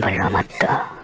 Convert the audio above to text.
頑張れよ、マ。